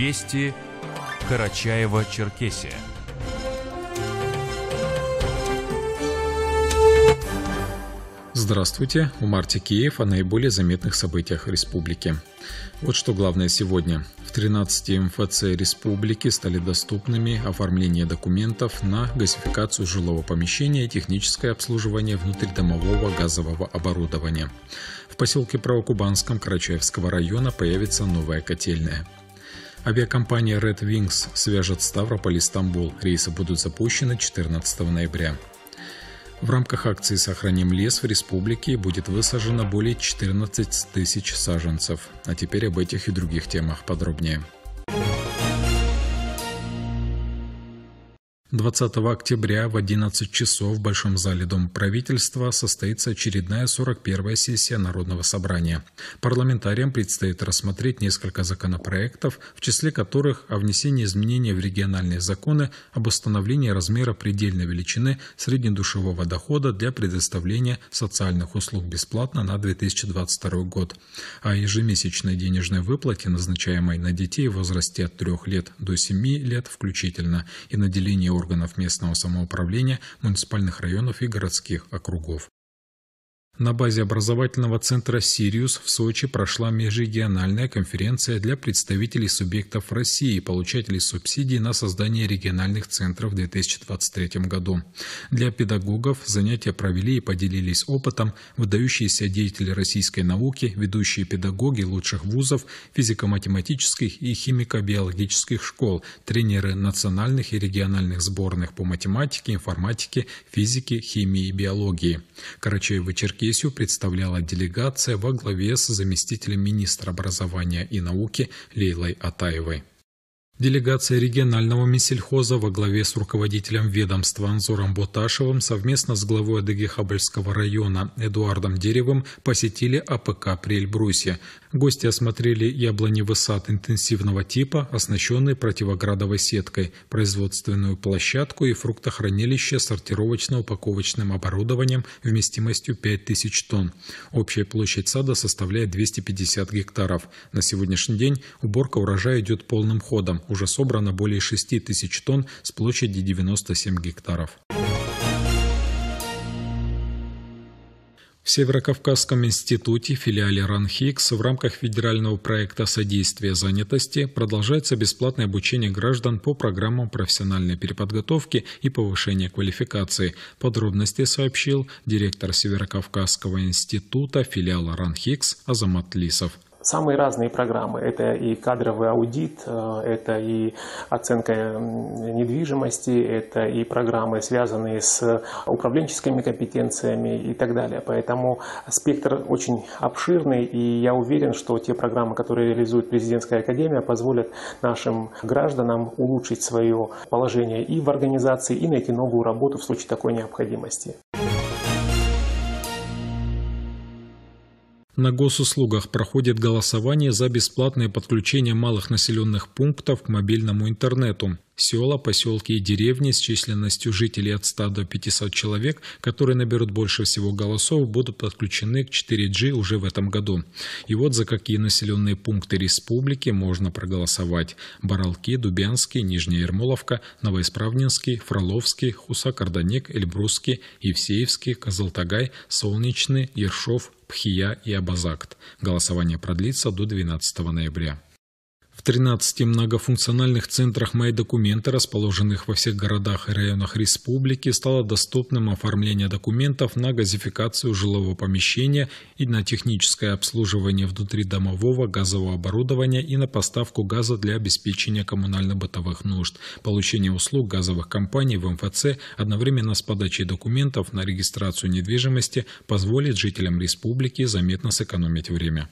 Вести Карачаева-Черкесия. Здравствуйте, Умар Тикеев о наиболее заметных событиях республики. Вот что главное сегодня. В 13 МФЦ республики стали доступными оформление документов на газификацию жилого помещения и техническое обслуживание внутридомового газового оборудования. В поселке Правокубанском Карачаевского района появится новая котельная. Авиакомпания Red Wings свяжет Ставрополь и Стамбул. Рейсы будут запущены 14 ноября. В рамках акции «Сохраним лес» в республике будет высажено более 14 тысяч саженцев. А теперь об этих и других темах подробнее. 20 октября в 11 часов в Большом зале Дом правительства состоится очередная 41-я сессия Народного собрания. Парламентариям предстоит рассмотреть несколько законопроектов, в числе которых о внесении изменений в региональные законы об установлении размера предельной величины среднедушевого дохода для предоставления социальных услуг бесплатно на 2022 год, о ежемесячной денежной выплате, назначаемой на детей в возрасте от 3 лет до 7 лет включительно, и наделении органов местного самоуправления, муниципальных районов и городских округов. На базе образовательного центра «Сириус» в Сочи прошла межрегиональная конференция для представителей субъектов России и получателей субсидий на создание региональных центров в 2023 году. Для педагогов занятия провели и поделились опытом выдающиеся деятели российской науки, ведущие педагоги лучших вузов, физико-математических и химико-биологических школ, тренеры национальных и региональных сборных по математике, информатике, физике, химии и биологии. Карачаево-Черкесию представляла делегация во главе с заместителем министра образования и науки Лейлой Атаевой. Делегация регионального Минсельхоза во главе с руководителем ведомства Анзором Боташевым совместно с главой Адыгехабельского района Эдуардом Деревым посетили АПК Приэльбрусье. Гости осмотрели яблоневый сад интенсивного типа, оснащенный противоградовой сеткой, производственную площадку и фруктохранилище с сортировочно-упаковочным оборудованием вместимостью 5000 тонн. Общая площадь сада составляет 250 гектаров. На сегодняшний день уборка урожая идет полным ходом уже собрано более 6 тысяч тонн с площади 97 гектаров. В Северокавказском институте, филиале РАНХИКС, в рамках федерального проекта содействия занятости продолжается бесплатное обучение граждан по программам профессиональной переподготовки и повышения квалификации. Подробности сообщил директор Северокавказского института филиала РАНХИКС Азамат Лисов самые разные программы. Это и кадровый аудит, э, это и оценка недвижимости, это и программы, связанные с управленческими компетенциями и так далее. Поэтому спектр очень обширный, и я уверен, что те программы, которые реализует президентская академия, позволят нашим гражданам улучшить свое положение и в организации, и найти новую работу в случае такой необходимости. На госуслугах проходит голосование за бесплатное подключение малых населенных пунктов к мобильному интернету. Села, поселки и деревни с численностью жителей от 100 до 500 человек, которые наберут больше всего голосов, будут подключены к 4G уже в этом году. И вот за какие населенные пункты республики можно проголосовать. Баралки, Дубянский, Нижняя Ермоловка, Новоисправнинский, Фроловский, Хуса-Карданек, Эльбрусский, Евсеевский, Козалтагай, Солнечный, Ершов, Пхия и Абазакт. Голосование продлится до 12 ноября. В 13 многофункциональных центрах «Мои документы», расположенных во всех городах и районах республики, стало доступным оформление документов на газификацию жилого помещения и на техническое обслуживание внутридомового газового оборудования и на поставку газа для обеспечения коммунально-бытовых нужд, получение услуг газовых компаний в МФЦ одновременно с подачей документов на регистрацию недвижимости позволит жителям республики заметно сэкономить время.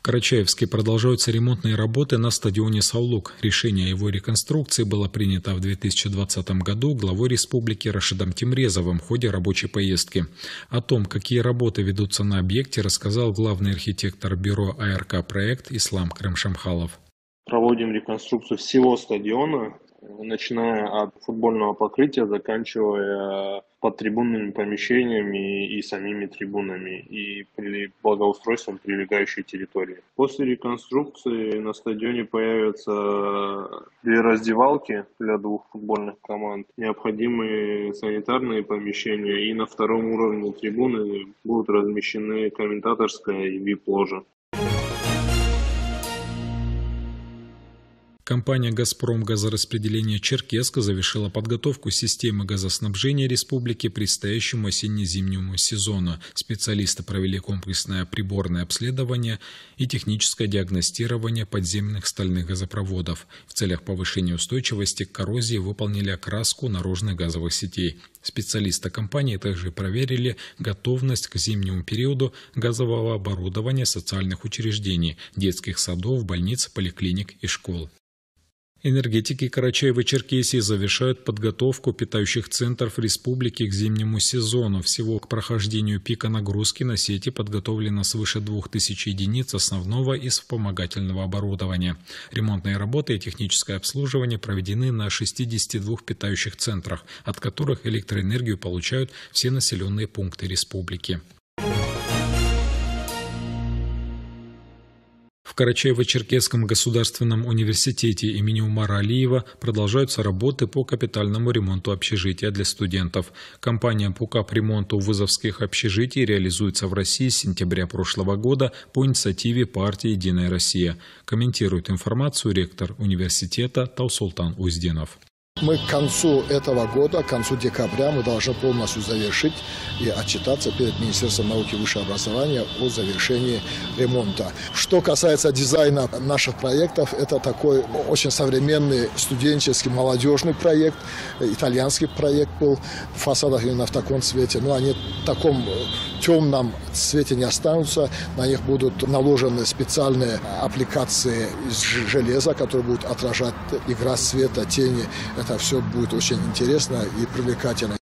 Карачаевске продолжаются ремонтные работы на стадионе «Саулук». Решение о его реконструкции было принято в 2020 году главой республики Рашидом Тимрезовым в ходе рабочей поездки. О том, какие работы ведутся на объекте, рассказал главный архитектор бюро АРК «Проект» Ислам Крымшамхалов. Проводим реконструкцию всего стадиона, начиная от футбольного покрытия, заканчивая под трибунными помещениями и самими трибунами и при благоустройством прилегающей территории. После реконструкции на стадионе появятся две раздевалки для двух футбольных команд, необходимые санитарные помещения и на втором уровне трибуны будут размещены комментаторская и вип-ложа. Компания «Газпром» газораспределение Черкеска завершила подготовку системы газоснабжения республики предстоящему осенне-зимнему сезону. Специалисты провели комплексное приборное обследование и техническое диагностирование подземных стальных газопроводов. В целях повышения устойчивости к коррозии выполнили окраску наружных газовых сетей. Специалисты компании также проверили готовность к зимнему периоду газового оборудования социальных учреждений, детских садов, больниц, поликлиник и школ. Энергетики Карачаева-Черкесии завершают подготовку питающих центров республики к зимнему сезону. Всего к прохождению пика нагрузки на сети подготовлено свыше 2000 единиц основного и вспомогательного оборудования. Ремонтные работы и техническое обслуживание проведены на 62 питающих центрах, от которых электроэнергию получают все населенные пункты республики. В Карачаево-Черкесском государственном университете имени Умара Алиева продолжаются работы по капитальному ремонту общежития для студентов. Компания по капремонту вузовских общежитий реализуется в России с сентября прошлого года по инициативе партии «Единая Россия». Комментирует информацию ректор университета Таусултан Узденов. Мы к концу этого года, к концу декабря, мы должны полностью завершить и отчитаться перед Министерством науки и высшего образования о завершении ремонта. Что касается дизайна наших проектов, это такой очень современный студенческий молодежный проект. Итальянский проект был в фасадах именно в таком цвете. Но они в таком темном цвете не останутся. На них будут наложены специальные аппликации из железа, которые будут отражать игра света, тени. Это все будет очень интересно и привлекательно.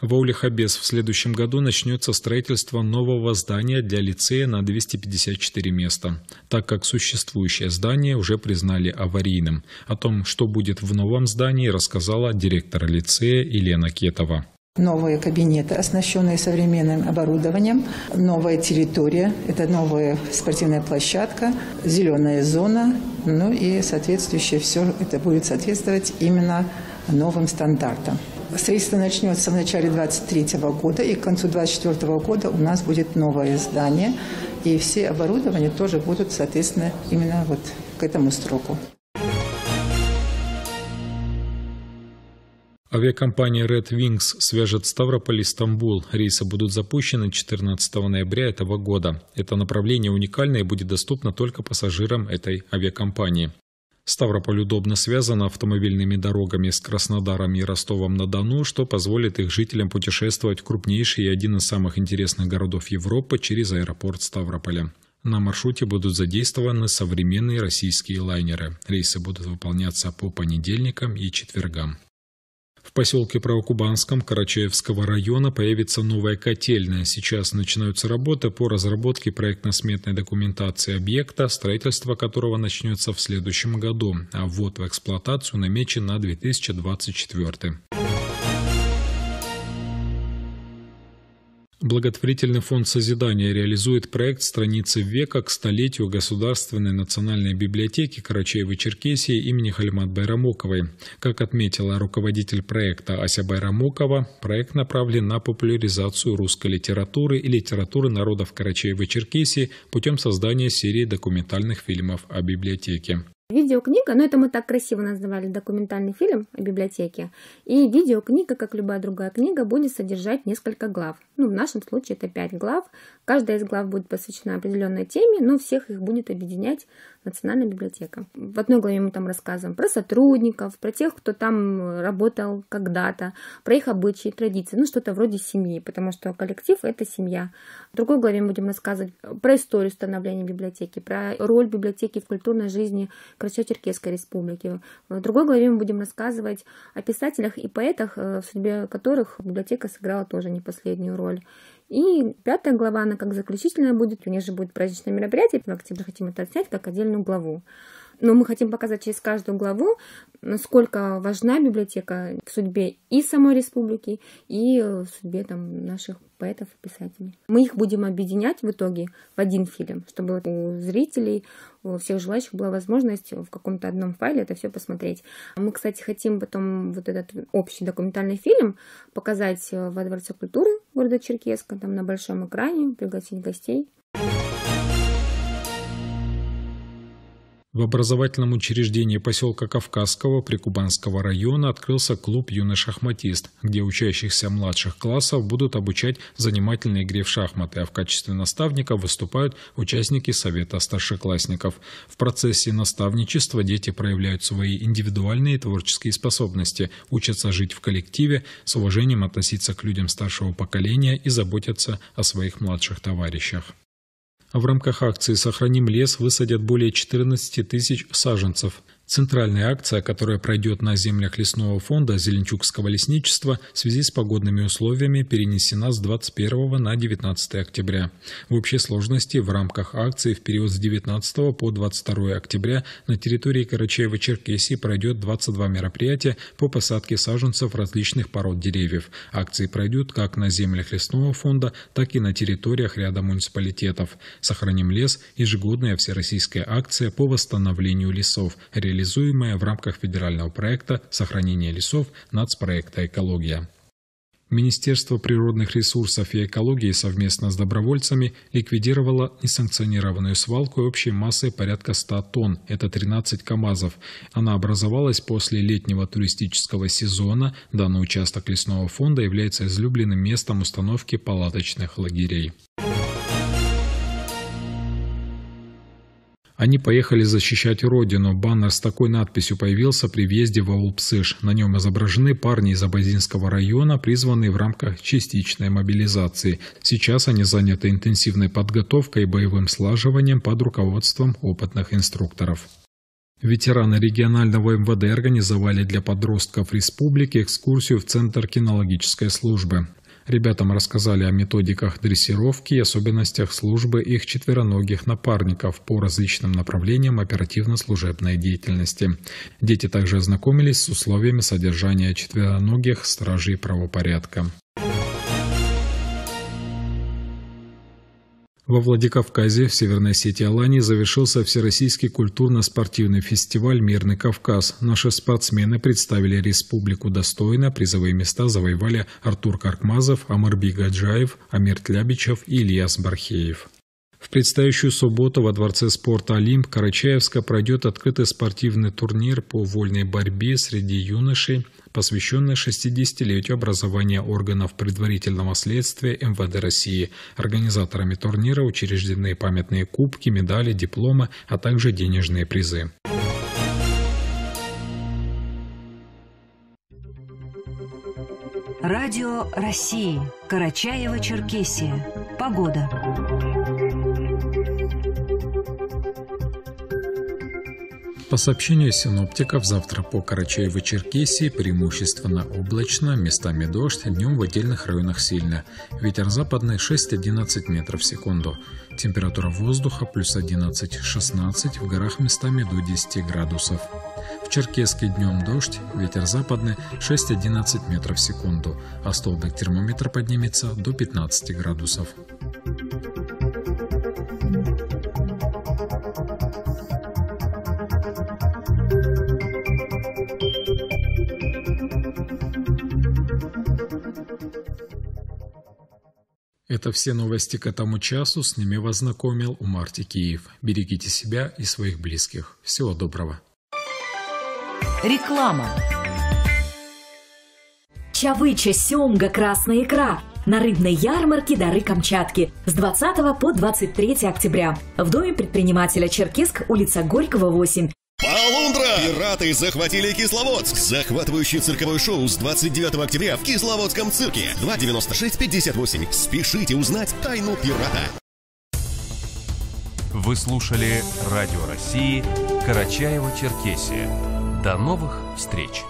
В Аулихабес в следующем году начнется строительство нового здания для лицея на 254 места, так как существующее здание уже признали аварийным. О том, что будет в новом здании, рассказала директор лицея Елена Кетова. Новые кабинеты, оснащенные современным оборудованием, новая территория, это новая спортивная площадка, зеленая зона, ну и соответствующее все это будет соответствовать именно новым стандартам. Строительство начнется в начале 2023 года, и к концу 2024 года у нас будет новое здание, и все оборудования тоже будут, соответственно, именно вот к этому сроку. Авиакомпания Red Wings свяжет Ставрополь и Стамбул. Рейсы будут запущены 14 ноября этого года. Это направление уникальное и будет доступно только пассажирам этой авиакомпании. Ставрополь удобно связана автомобильными дорогами с Краснодаром и Ростовом-на-Дону, что позволит их жителям путешествовать в крупнейший и один из самых интересных городов Европы через аэропорт Ставрополя. На маршруте будут задействованы современные российские лайнеры. Рейсы будут выполняться по понедельникам и четвергам. В поселке Правокубанском Карачаевского района появится новая котельная. Сейчас начинаются работы по разработке проектно-сметной документации объекта, строительство которого начнется в следующем году, а ввод в эксплуатацию намечен на 2024. Благотворительный фонд созидания реализует проект «Страницы века» к столетию Государственной национальной библиотеки Карачаева-Черкесии имени Хальмат Байрамоковой. Как отметила руководитель проекта Ася Байрамокова, проект направлен на популяризацию русской литературы и литературы народов Карачаева-Черкесии путем создания серии документальных фильмов о библиотеке. Видеокнига, ну это мы так красиво называли документальный фильм о библиотеке. И видеокнига, как любая другая книга, будет содержать несколько глав. Ну, в нашем случае это пять глав. Каждая из глав будет посвящена определенной теме, но всех их будет объединять Национальная библиотека. В одной главе мы там рассказываем про сотрудников, про тех, кто там работал когда-то, про их обычаи, традиции, ну что-то вроде семьи, потому что коллектив — это семья. В другой главе мы будем рассказывать про историю становления библиотеки, про роль библиотеки в культурной жизни Карачаево-Черкесской республики. В другой главе мы будем рассказывать о писателях и поэтах, э, в судьбе которых библиотека сыграла тоже не последнюю роль. И пятая глава, она как заключительная будет, у них же будет праздничное мероприятие, в октябре хотим это снять как отдельную главу. Но мы хотим показать через каждую главу, насколько важна библиотека в судьбе и самой республики, и в судьбе там, наших поэтов и писателей. Мы их будем объединять в итоге в один фильм, чтобы у зрителей, у всех желающих была возможность в каком-то одном файле это все посмотреть. Мы, кстати, хотим потом вот этот общий документальный фильм показать во Дворце культуры города Черкеска, там на большом экране, пригласить гостей. В образовательном учреждении поселка Кавказского Прикубанского района открылся клуб «Юный шахматист», где учащихся младших классов будут обучать занимательной игре в шахматы, а в качестве наставников выступают участники Совета старшеклассников. В процессе наставничества дети проявляют свои индивидуальные творческие способности, учатся жить в коллективе, с уважением относиться к людям старшего поколения и заботятся о своих младших товарищах. В рамках акции «Сохраним лес» высадят более 14 тысяч саженцев. Центральная акция, которая пройдет на землях лесного фонда Зеленчукского лесничества в связи с погодными условиями, перенесена с 21 на 19 октября. В общей сложности в рамках акции в период с 19 по 22 октября на территории Карачаева-Черкесии пройдет 22 мероприятия по посадке саженцев различных пород деревьев. Акции пройдут как на землях лесного фонда, так и на территориях ряда муниципалитетов. «Сохраним лес» – ежегодная всероссийская акция по восстановлению лесов, реализуемая в рамках федерального проекта «Сохранение лесов» нацпроекта «Экология». Министерство природных ресурсов и экологии совместно с добровольцами ликвидировало несанкционированную свалку общей массой порядка 100 тонн, это 13 КАМАЗов. Она образовалась после летнего туристического сезона. Данный участок лесного фонда является излюбленным местом установки палаточных лагерей. Они поехали защищать родину. Баннер с такой надписью появился при въезде в аул. На нем изображены парни из Абазинского района, призванные в рамках частичной мобилизации. Сейчас они заняты интенсивной подготовкой и боевым слаживанием под руководством опытных инструкторов. Ветераны регионального МВД организовали для подростков республики экскурсию в Центр кинологической службы. Ребятам рассказали о методиках дрессировки и особенностях службы их четвероногих напарников по различным направлениям оперативно-служебной деятельности. Дети также ознакомились с условиями содержания четвероногих стражей правопорядка. Во Владикавказе, в Северной Осетии Алании, завершился Всероссийский культурно-спортивный фестиваль «Мирный Кавказ». Наши спортсмены представили республику достойно, призовые места завоевали Артур Каркмазов, Амарби Гаджаев, Амир Тлябичев и Ильяс Бархеев. В предстоящую субботу во Дворце спорта «Олимп» Карачаевска пройдет открытый спортивный турнир по вольной борьбе среди юношей посвященная 60-летию образования органов предварительного следствия МВД России. Организаторами турнира учреждены памятные кубки, медали, дипломы, а также денежные призы. Радио России. Карачаево-Черкесия. Погода. По сообщению синоптиков, завтра по Карачаево-Черкесии преимущественно облачно, местами дождь, днем в отдельных районах сильно. Ветер западный 6-11 метров в секунду. Температура воздуха плюс 11-16, в горах местами до 10 градусов. В Черкеске днем дождь, ветер западный 6-11 метров в секунду, а столбик термометра поднимется до 15 градусов. Это все новости к этому часу. С ними вас знакомил Умар Тикиев. Берегите себя и своих близких. Всего доброго. Реклама. Чавыча, семга, красная икра. На рыбной ярмарке «Дары Камчатки» с 20 по 23 октября в Доме предпринимателя Черкесск, улица Горького, 8. Полундра! Пираты захватили Кисловодск. Захватывающее цирковое шоу с 29 октября в Кисловодском цирке. 296-58. Спешите узнать тайну пирата. Вы слушали Радио России Карачаева-Черкесия. До новых встреч!